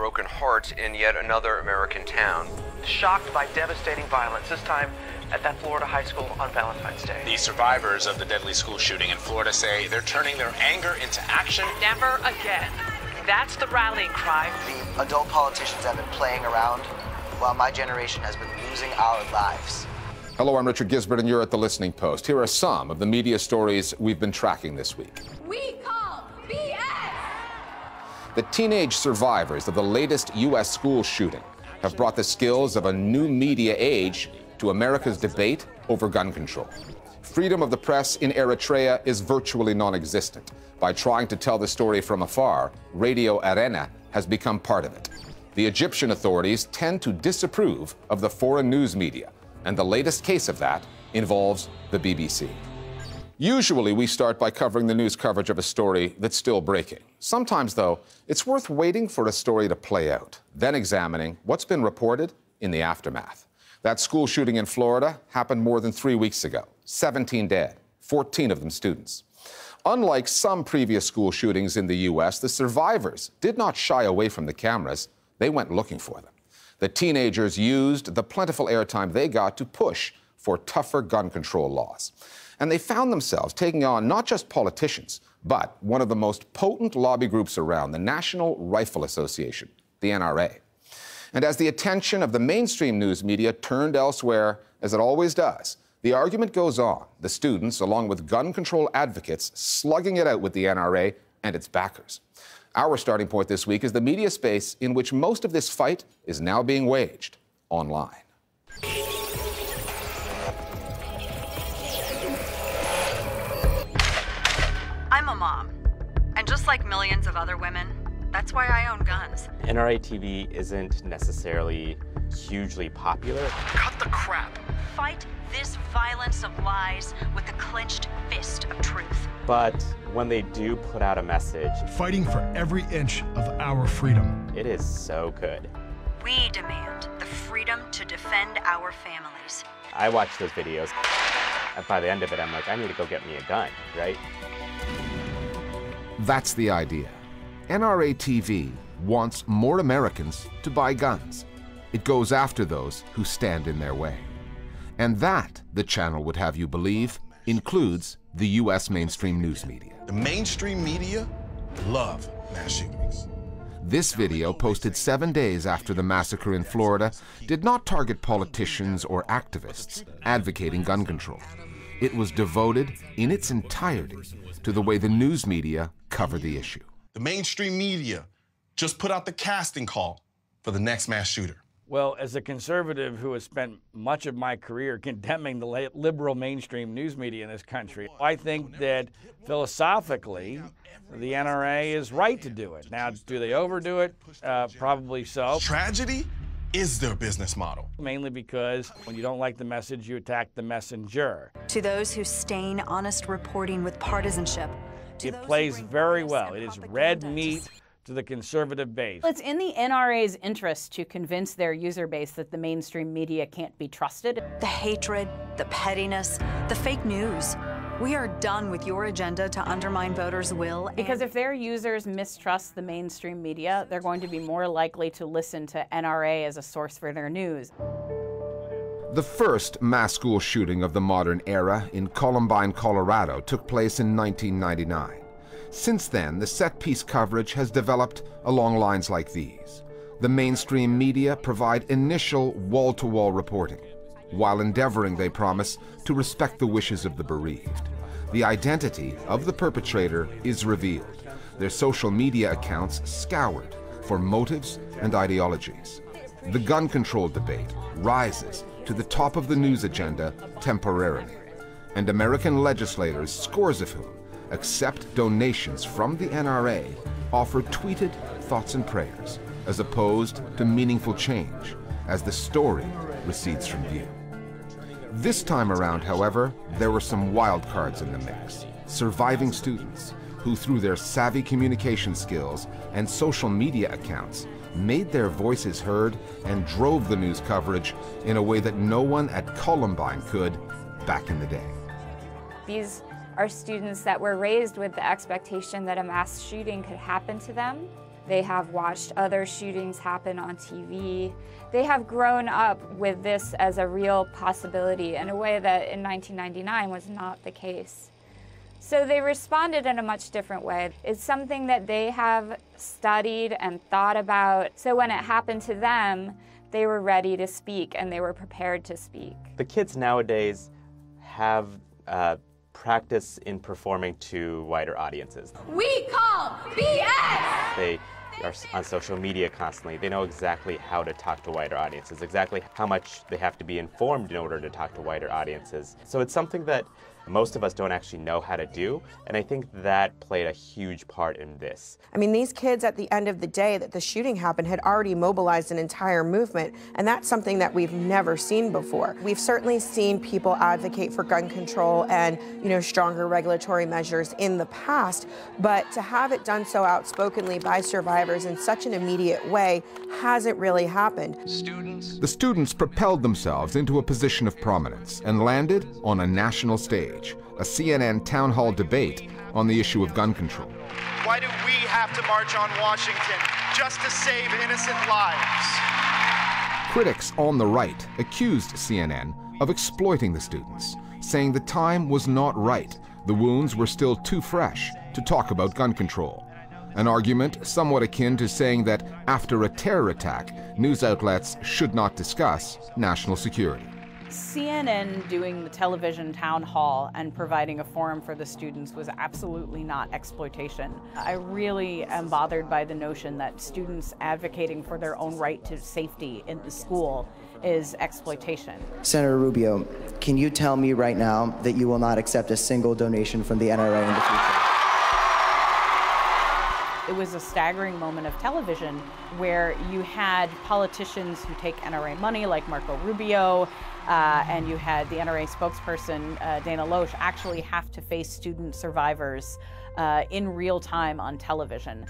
broken hearts in yet another American town. Shocked by devastating violence, this time at that Florida high school on Valentine's Day. The survivors of the deadly school shooting in Florida say they're turning their anger into action. Never again. That's the rallying cry. The adult politicians have been playing around while my generation has been losing our lives. Hello, I'm Richard Gizbert, and you're at the Listening Post. Here are some of the media stories we've been tracking this week. We call BS! The teenage survivors of the latest U.S. school shooting have brought the skills of a new media age to America's debate over gun control. Freedom of the press in Eritrea is virtually non existent. By trying to tell the story from afar, Radio Erena has become part of it. The Egyptian authorities tend to disapprove of the foreign news media, and the latest case of that involves the BBC. Usually, we start by covering the news coverage of a story that's still breaking. Sometimes, though, it's worth waiting for a story to play out, then examining what's been reported in the aftermath. That school shooting in Florida happened more than three weeks ago 17 dead, 14 of them students. Unlike some previous school shootings in the U.S., the survivors did not shy away from the cameras, they went looking for them. The teenagers used the plentiful airtime they got to push for tougher gun control laws. And they found themselves taking on not just politicians, but one of the most potent lobby groups around, the National Rifle Association, the NRA. And as the attention of the mainstream news media turned elsewhere, as it always does, the argument goes on. The students, along with gun control advocates, slugging it out with the NRA and its backers. Our starting point this week is the media space in which most of this fight is now being waged online. Just like millions of other women, that's why I own guns. NRA TV isn't necessarily hugely popular. Cut the crap. Fight this violence of lies with the clenched fist of truth. But when they do put out a message, fighting for every inch of our freedom, it is so good. We demand the freedom to defend our families. I watch those videos, and by the end of it, I'm like, I need to go get me a gun, right? That's the idea. NRA TV wants more Americans to buy guns. It goes after those who stand in their way. And that, the channel would have you believe, includes the U.S. mainstream news media. The mainstream media love mass shootings. This video, posted seven days after the massacre in Florida, did not target politicians or activists advocating gun control. It was devoted in its entirety to the way the news media cover the issue. The mainstream media just put out the casting call for the next mass shooter. Well, as a conservative who has spent much of my career condemning the liberal mainstream news media in this country, I think that philosophically, the NRA is right to do it. Now, do they overdo it? Uh, probably so. Tragedy is their business model. Mainly because when you don't like the message, you attack the messenger. To those who stain honest reporting with partisanship. It plays very well. It is red meat to the conservative base. It's in the NRA's interest to convince their user base that the mainstream media can't be trusted. The hatred, the pettiness, the fake news. We are done with your agenda to undermine voters' will. Because if their users mistrust the mainstream media, they're going to be more likely to listen to NRA as a source for their news. The first mass school shooting of the modern era in Columbine, Colorado took place in 1999. Since then, the set piece coverage has developed along lines like these. The mainstream media provide initial wall to wall reporting, while endeavoring, they promise, to respect the wishes of the bereaved. The identity of the perpetrator is revealed, their social media accounts scoured for motives and ideologies. The gun control debate rises to the top of the news agenda temporarily, and American legislators, scores of whom accept donations from the NRA, offer tweeted thoughts and prayers, as opposed to meaningful change, as the story recedes from view. This time around, however, there were some wild cards in the mix. Surviving students who, through their savvy communication skills and social media accounts, made their voices heard and drove the news coverage in a way that no one at Columbine could back in the day. These are students that were raised with the expectation that a mass shooting could happen to them. They have watched other shootings happen on TV. They have grown up with this as a real possibility in a way that in 1999 was not the case. So they responded in a much different way. It's something that they have studied and thought about. So when it happened to them, they were ready to speak and they were prepared to speak. The kids nowadays have uh, practice in performing to wider audiences. We call BS! They are on social media constantly. They know exactly how to talk to wider audiences, exactly how much they have to be informed in order to talk to wider audiences. So it's something that most of us don't actually know how to do, and I think that played a huge part in this. I mean, these kids at the end of the day that the shooting happened had already mobilized an entire movement, and that's something that we've never seen before. We've certainly seen people advocate for gun control and, you know, stronger regulatory measures in the past, but to have it done so outspokenly by survivors in such an immediate way hasn't really happened. Students. The students propelled themselves into a position of prominence and landed on a national stage a CNN town hall debate on the issue of gun control. Why do we have to march on Washington just to save innocent lives? Critics on the right accused CNN of exploiting the students, saying the time was not right. The wounds were still too fresh to talk about gun control. An argument somewhat akin to saying that after a terror attack, news outlets should not discuss national security. CNN doing the television town hall and providing a forum for the students was absolutely not exploitation. I really am bothered by the notion that students advocating for their own right to safety in the school is exploitation. Senator Rubio, can you tell me right now that you will not accept a single donation from the NRA in the future? It was a staggering moment of television where you had politicians who take NRA money, like Marco Rubio, uh, and you had the NRA spokesperson, uh, Dana Loesch, actually have to face student survivors uh, in real time on television.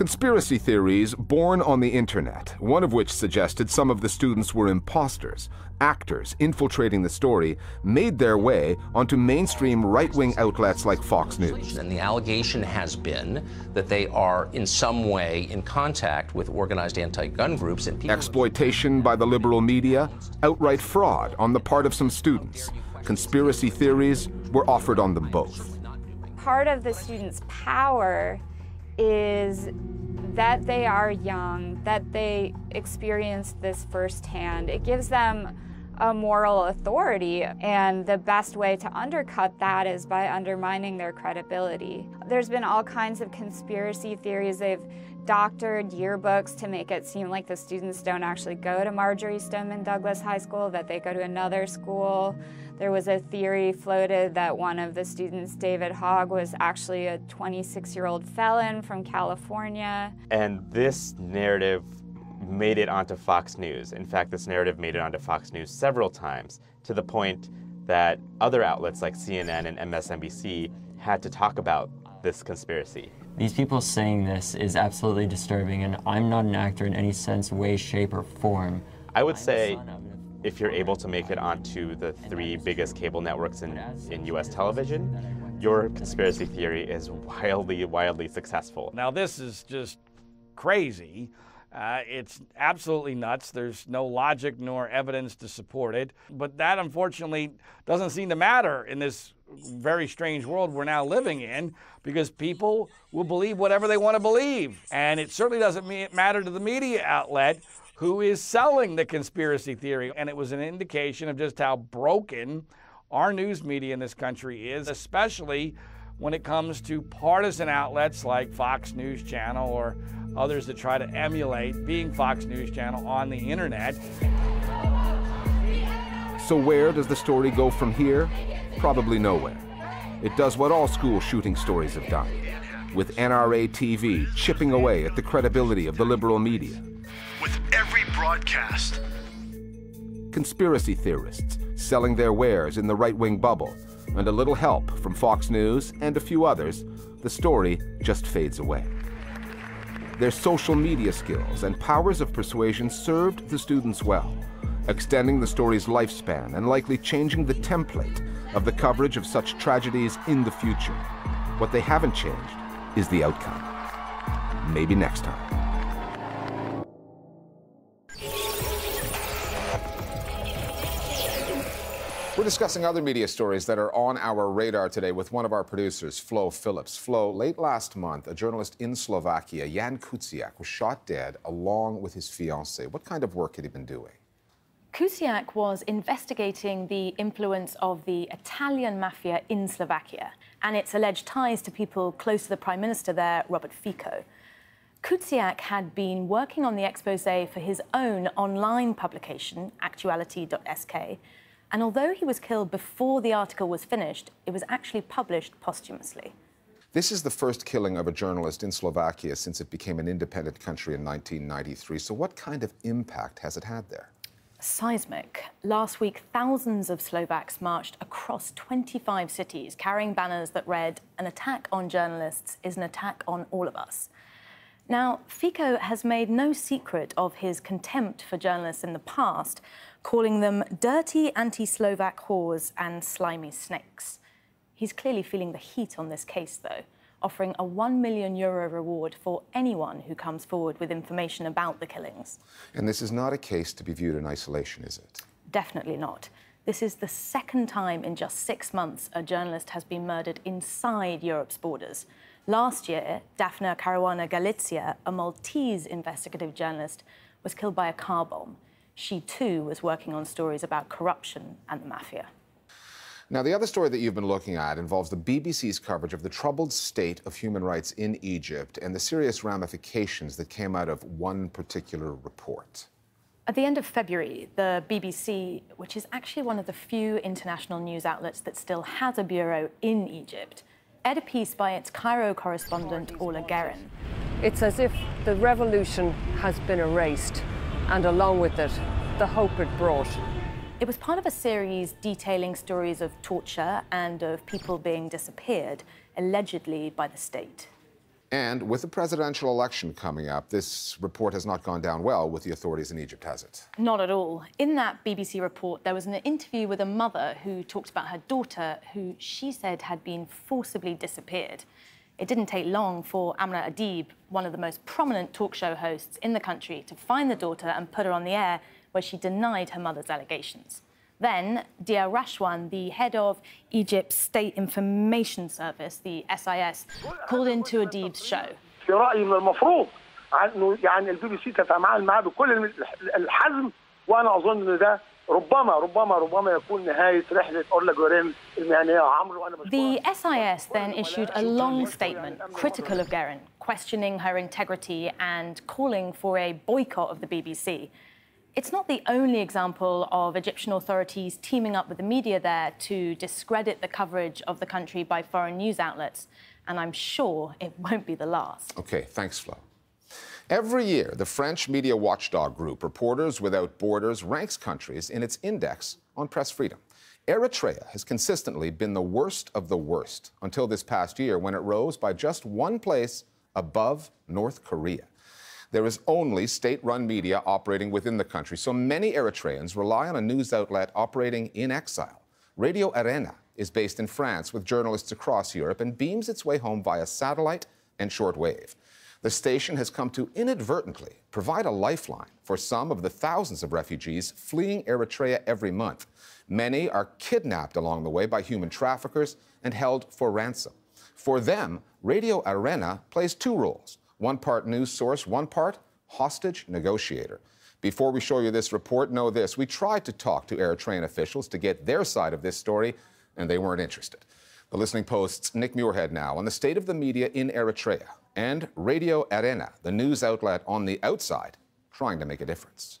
Conspiracy theories born on the internet, one of which suggested some of the students were imposters, actors infiltrating the story, made their way onto mainstream right wing outlets like Fox News. And the allegation has been that they are in some way in contact with organized anti gun groups and people. Exploitation by the liberal media, outright fraud on the part of some students. Conspiracy theories were offered on them both. Part of the students' power is that they are young, that they experience this firsthand. It gives them a moral authority, and the best way to undercut that is by undermining their credibility. There's been all kinds of conspiracy theories. They've doctored yearbooks to make it seem like the students don't actually go to Marjory Stoneman Douglas High School, that they go to another school. There was a theory floated that one of the students, David Hogg, was actually a 26 year old felon from California. And this narrative made it onto Fox News. In fact, this narrative made it onto Fox News several times to the point that other outlets like CNN and MSNBC had to talk about this conspiracy. These people saying this is absolutely disturbing, and I'm not an actor in any sense, way, shape, or form. I would say if you're able to make it onto the three biggest cable networks in, in US television, your conspiracy theory is wildly, wildly successful. Now, this is just crazy. Uh, it's absolutely nuts. There's no logic nor evidence to support it. But that, unfortunately, doesn't seem to matter in this very strange world we're now living in because people will believe whatever they want to believe. And it certainly doesn't matter to the media outlet who is selling the conspiracy theory. And it was an indication of just how broken our news media in this country is, especially when it comes to partisan outlets like Fox News Channel or others that try to emulate being Fox News Channel on the internet. So, where does the story go from here? Probably nowhere. It does what all school shooting stories have done, with NRA TV chipping away at the credibility of the liberal media with every broadcast. Conspiracy theorists selling their wares in the right wing bubble, and a little help from Fox News and a few others, the story just fades away. Their social media skills and powers of persuasion served the students well, extending the story's lifespan and likely changing the template of the coverage of such tragedies in the future. What they haven't changed is the outcome. Maybe next time. We're discussing other media stories that are on our radar today with one of our producers, Flo Phillips. Flo, late last month, a journalist in Slovakia, Jan Kuciak, was shot dead along with his fiancée. What kind of work had he been doing? Kuciak was investigating the influence of the Italian mafia in Slovakia and its alleged ties to people close to the Prime Minister there, Robert Fico. Kuciak had been working on the expose for his own online publication, aktuality.sk, and although he was killed before the article was finished, it was actually published posthumously. This is the first killing of a journalist in Slovakia since it became an independent country in 1993. So, what kind of impact has it had there? Seismic. Last week, thousands of Slovaks marched across 25 cities carrying banners that read, An attack on journalists is an attack on all of us. Now, Fico has made no secret of his contempt for journalists in the past, calling them dirty anti Slovak whores and slimy snakes. He's clearly feeling the heat on this case, though, offering a 1 million euro reward for anyone who comes forward with information about the killings. And this is not a case to be viewed in isolation, is it? Definitely not. This is the second time in just six months a journalist has been murdered inside Europe's borders. Last year, Daphne Caruana Galizia, a Maltese investigative journalist, was killed by a car bomb. She too was working on stories about corruption and the mafia. Now, the other story that you've been looking at involves the BBC's coverage of the troubled state of human rights in Egypt and the serious ramifications that came out of one particular report. At the end of February, the BBC, which is actually one of the few international news outlets that still has a bureau in Egypt, aired a piece by its Cairo correspondent, Orla Guerin. It's as if the revolution has been erased, and along with it, the hope it brought. It was part of a series detailing stories of torture and of people being disappeared, allegedly by the state. And with the presidential election coming up, this report has not gone down well with the authorities in Egypt, has it? Not at all. In that BBC report, there was an interview with a mother who talked about her daughter, who she said had been forcibly disappeared. It didn't take long for Amr Adib, one of the most prominent talk show hosts in the country, to find the daughter and put her on the air, where she denied her mother's allegations. Then, Dia Rashwan, the head of Egypt's State Information Service, the SIS, called into Adib's show. في رايي من المفروض انه يعني البي بي سي تتعامل معاه بكل الحزم وانا اظن ان ده ربما ربما ربما يكون نهايه رحله اورلا جورين المهنيه عمرو وانا The SIS then issued a long statement critical of Guerin, questioning her integrity and calling for a boycott of the BBC. It's not the only example of Egyptian authorities teaming up with the media there to discredit the coverage of the country by foreign news outlets, and I'm sure it won't be the last. Okay, thanks, Flo. Every year, the French media watchdog group Reporters Without Borders ranks countries in its index on press freedom. Eritrea has consistently been the worst of the worst until this past year when it rose by just one place above North Korea. There is only state run media operating within the country, so many Eritreans rely on a news outlet operating in exile. Radio Erena is based in France with journalists across Europe and beams its way home via satellite and shortwave. The station has come to inadvertently provide a lifeline for some of the thousands of refugees fleeing Eritrea every month. Many are kidnapped along the way by human traffickers and held for ransom. For them, Radio Erena plays two roles one part news source, one part hostage negotiator. Before we show you this report, know this. We tried to talk to Eritrean officials to get their side of this story, and they weren't interested. The Listening Post's Nick Muirhead now on the state of the media in Eritrea and Radio Erena, the news outlet on the outside, trying to make a difference.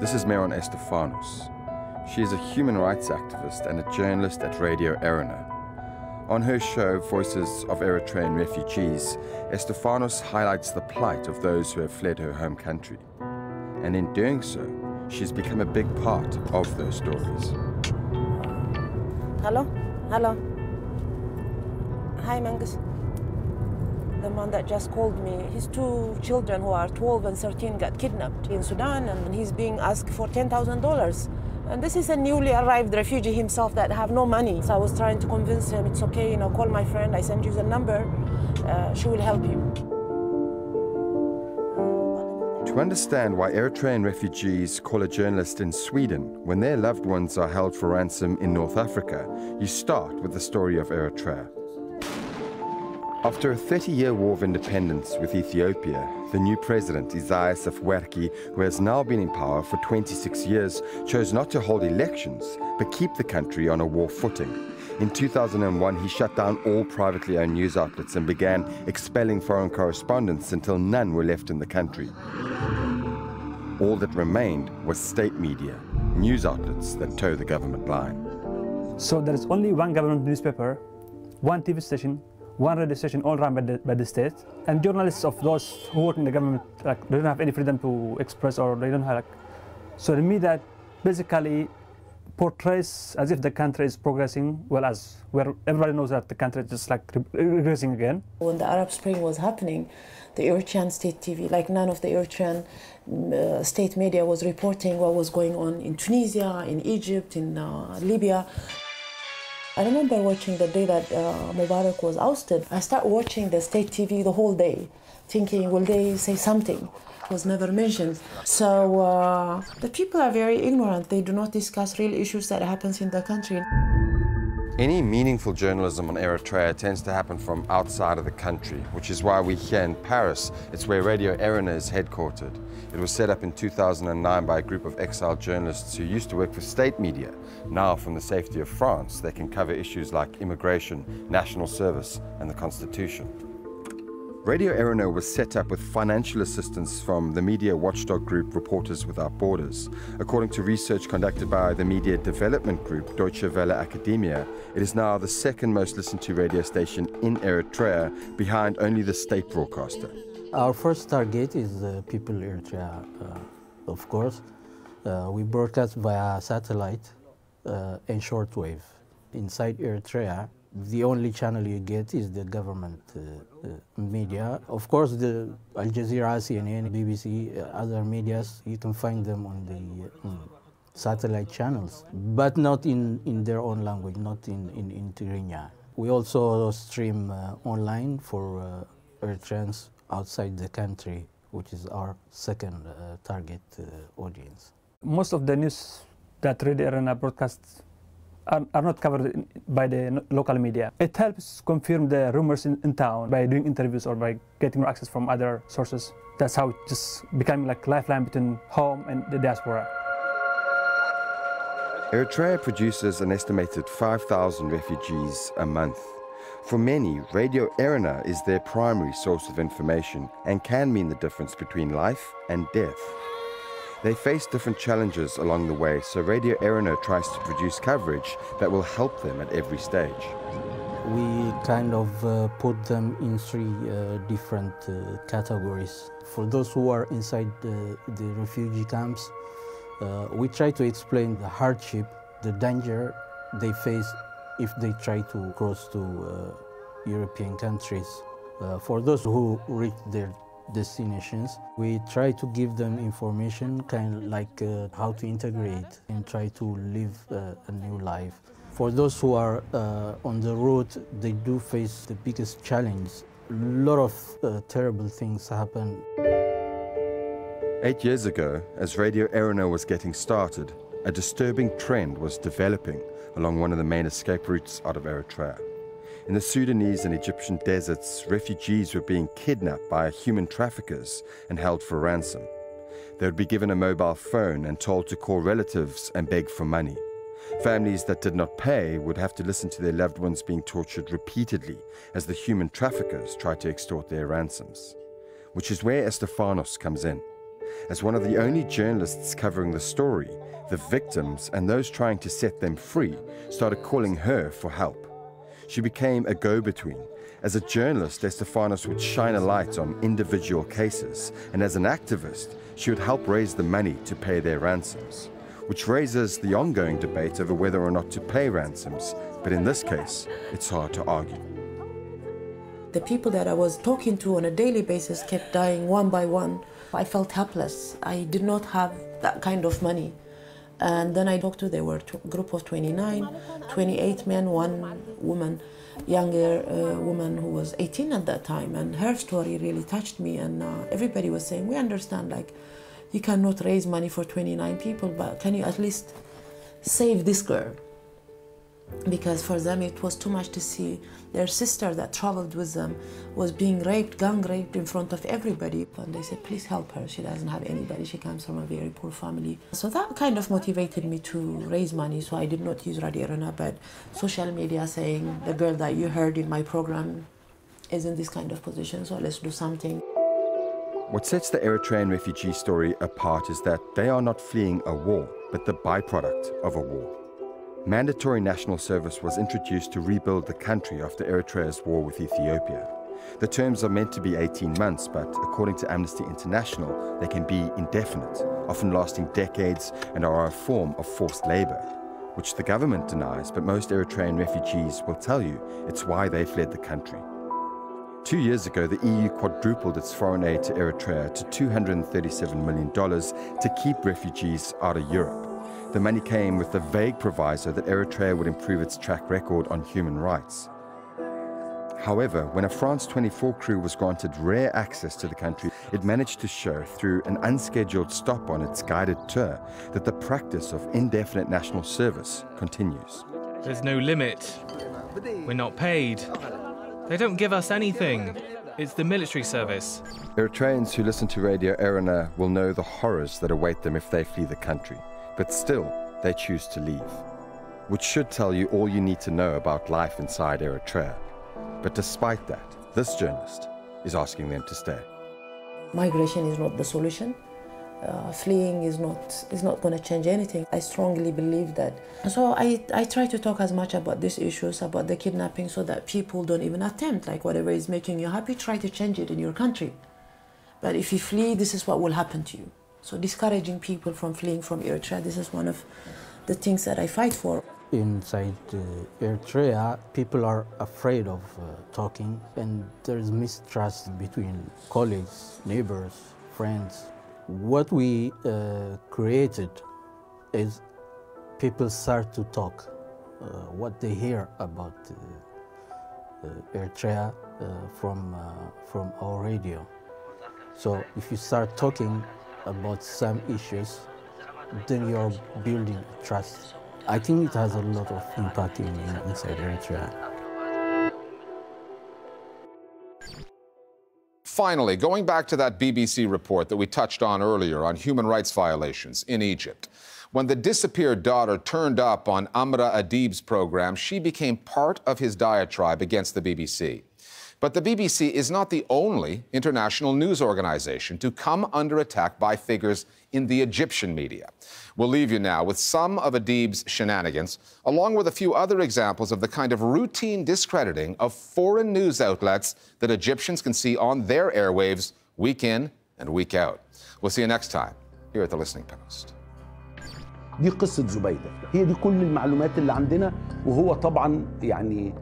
This is Meron Estefanos. She is a human rights activist and a journalist at Radio Erena. On her show, Voices of Eritrean Refugees, Estefanos highlights the plight of those who have fled her home country. And in doing so, she's become a big part of those stories. Hello? Hello? Hi, Mangus. The man that just called me, his two children who are 12 and 13 got kidnapped in Sudan and he's being asked for $10,000. And this is a newly arrived refugee himself that have no money. So I was trying to convince him it's okay, you know, call my friend, I send you the number, uh, she will help you. To understand why Eritrean refugees call a journalist in Sweden when their loved ones are held for ransom in North Africa, you start with the story of Eritrea. After a 30 year war of independence with Ethiopia, the new president, Isaias Afwerki, who has now been in power for 26 years, chose not to hold elections but keep the country on a war footing. In 2001, he shut down all privately owned news outlets and began expelling foreign correspondents until none were left in the country. All that remained was state media, news outlets that toe the government line. So there is only one government newspaper, one TV station, one radio station all run by the, by the state, and journalists of those who work in the government like they don't have any freedom to express or they don't have like. So the media basically portrays as if the country is progressing, well as where everybody knows that the country is just like regressing again. When the Arab Spring was happening, the Eritrean state TV, like none of the Eritrean uh, state media was reporting what was going on in Tunisia, in Egypt, in uh, Libya. I remember watching the day that uh, Mubarak was ousted. I started watching the state TV the whole day, thinking, will they say something? It was never mentioned. So uh, the people are very ignorant. They do not discuss real issues that happens in the country. Any meaningful journalism on Eritrea tends to happen from outside of the country, which is why we're here in Paris. It's where Radio Erena is headquartered. It was set up in 2009 by a group of exiled journalists who used to work for state media. Now, from the safety of France, they can cover issues like immigration, national service, and the Constitution. Radio Erena was set up with financial assistance from the media watchdog group Reporters Without Borders. According to research conducted by the media development group Deutsche Welle Academia, it is now the second most listened to radio station in Eritrea, behind only the state broadcaster. Our first target is the people in Eritrea, uh, of course. Uh, we broadcast via satellite uh, and shortwave. Inside Eritrea, the only channel you get is the government uh, uh, media. Of course, the Al Jazeera, CNN, BBC, uh, other medias, you can find them on the uh, satellite channels, but not in, in their own language, not in, in, in Tigrinya. We also stream uh, online for uh, Eritreans outside the country, which is our second target audience. Most of the news that Radio Erena broadcasts are, are, not covered by the local media. It helps confirm the rumors in, in, town by doing interviews or by getting access from other sources. That's how it just became like lifeline between home and the diaspora. Eritrea produces an estimated 5,000 refugees a month. For many, Radio Erena is their primary source of information and can mean the difference between life and death. They face different challenges along the way, so Radio Erena tries to produce coverage that will help them at every stage. We kind of uh, put them in three uh, different uh, categories. For those who are inside the, the refugee camps, uh, we try to explain the hardship, the danger they face if they try to cross to uh, European countries. Uh, for those who reach their destinations. We try to give them information, kind of like uh, how to integrate and try to live uh, a new life. For those who are uh, on the road, they do face the biggest challenge. A lot of uh, terrible things happen. Eight years ago, as Radio Erena was getting started, a disturbing trend was developing along one of the main escape routes out of Eritrea. In the Sudanese and Egyptian deserts, refugees were being kidnapped by human traffickers and held for ransom. They would be given a mobile phone and told to call relatives and beg for money. Families that did not pay would have to listen to their loved ones being tortured repeatedly as the human traffickers tried to extort their ransoms. Which is where Estefanos comes in. as one of the only journalists covering the story, the victims and those trying to set them free started calling her for help. She became a go between. As a journalist, Estefanos would shine a light on individual cases, and as an activist, she would help raise the money to pay their ransoms, which raises the ongoing debate over whether or not to pay ransoms. But in this case, it's hard to argue. The people that I was talking to on a daily basis kept dying one by one. I felt helpless. I did not have that kind of money. And then I talked to, they were a group of 29, 28 men, one woman, younger uh, woman who was 18 at that time. And her story really touched me. And uh, everybody was saying, we understand, like, you cannot raise money for 29 people, but can you at least save this girl? Because for them it was too much to see their sister that traveled with them was being raped, gang raped in front of everybody. And they said, please help her. She doesn't have anybody. She comes from a very poor family. So that kind of motivated me to raise money. So I did not use Radio Erena, but social media saying, the girl that you heard in my program is in this kind of position, so let's do something. What sets the Eritrean refugee story apart is that they are not fleeing a war, but the byproduct of a war. Mandatory national service was introduced to rebuild the country after Eritrea's war with Ethiopia. The terms are meant to be 18 months, but according to Amnesty International, they can be indefinite, often lasting decades, and are a form of forced labor, which the government denies, but most Eritrean refugees will tell you it's why they fled the country. Two years ago, the EU quadrupled its foreign aid to Eritrea to $237 million to keep refugees out of Europe. The money came with the vague proviso that Eritrea would improve its track record on human rights. However, when a France 24 crew was granted rare access to the country, it managed to show through an unscheduled stop on its guided tour that the practice of indefinite national service continues. There's no limit. We're not paid. They don't give us anything. It's the military service. Eritreans who listen to Radio Erena will know the horrors that await them if they flee the country, but still, they choose to leave. Which should tell you all you need to know about life inside Eritrea. But despite that, this journalist is asking them to stay. Migration is not the solution. Uh, fleeing is not is not going to change anything. I strongly believe that. So I, I try to talk as much about these issues, about the kidnapping, so that people don't even attempt. Like whatever is making you happy, try to change it in your country. But if you flee, this is what will happen to you. So discouraging people from fleeing from Eritrea, this is one of the things that I fight for. Inside uh, Eritrea, people are afraid of uh, talking, and there's mistrust between colleagues, neighbors, friends. What we uh, created is people start to talk uh, what they hear about uh, uh, Eritrea from, from our radio. So if you start talking about some issues, then you're building trust. I think it has a lot of impact in, inside Eritrea. Finally, going back to that BBC report that we touched on earlier on human rights violations in Egypt. When the disappeared daughter turned up on Amr Adib's program, she became part of his diatribe against the BBC. But the BBC is not the only international news organization to come under attack by figures in the Egyptian media. We'll leave you now with some of Adib's shenanigans, along with a few other examples of the kind of routine discrediting of foreign news outlets that Egyptians can see on their airwaves week in and week out. We'll see you next time here at the Listening Post. دي قصة زبيدة هي دي كل المعلومات اللي عندنا وهو طبعا يعني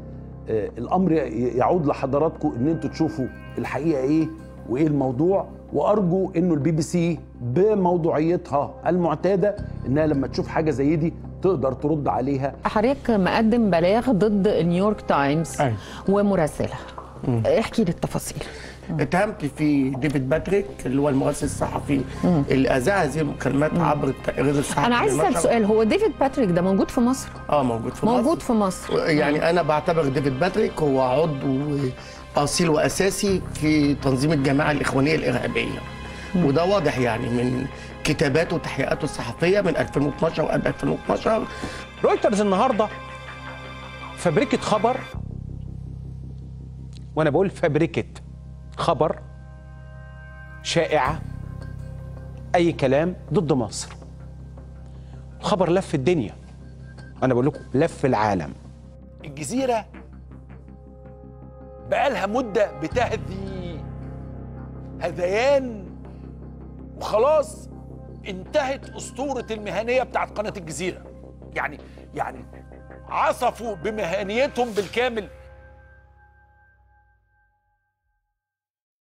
آه الأمر يعود لحضراتكم إن أنتوا تشوفوا الحقيقة إيه وإيه الموضوع. وأرجو إنه البي بي سي بموضوعيتها المعتادة إنها لما تشوف حاجة زي دي تقدر ترد عليها. حضرتك مقدم بلاغ ضد نيويورك تايمز أي. ومراسلها. احكي لي التفاصيل. اتهمت في ديفيد باتريك اللي هو المؤسس الصحفي اللي اذاع هذه المكالمات عبر التقرير الصحفي أنا عايز أسأل سؤال. هو ديفيد باتريك ده موجود في مصر؟ آه موجود في موجود مصر. موجود في مصر. يعني أنا بعتبر ديفيد باتريك هو عضو اصيل وأساسي في تنظيم الجماعة الإخوانية الإرهابية. مم. وده واضح يعني من كتاباته وتحقيقاته الصحفية من 2012 وقبل 2012 رويترز النهارده فبركه خبر وأنا بقول فبركه خبر شائعة أي كلام ضد مصر. خبر لف الدنيا. أنا بقول لكم لف العالم. الجزيرة بقالها مدة بتهذي هذيان وخلاص انتهت أسطورة المهنية بتاعت قناة الجزيرة. يعني يعني عصفوا بمهنيتهم بالكامل.